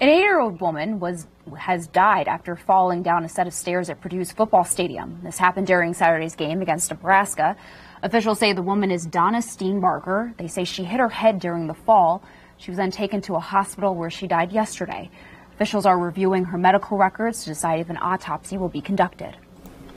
An eight-year-old woman was has died after falling down a set of stairs at Purdue's football stadium. This happened during Saturday's game against Nebraska. Officials say the woman is Donna Steenbarger. They say she hit her head during the fall. She was then taken to a hospital where she died yesterday. Officials are reviewing her medical records to decide if an autopsy will be conducted.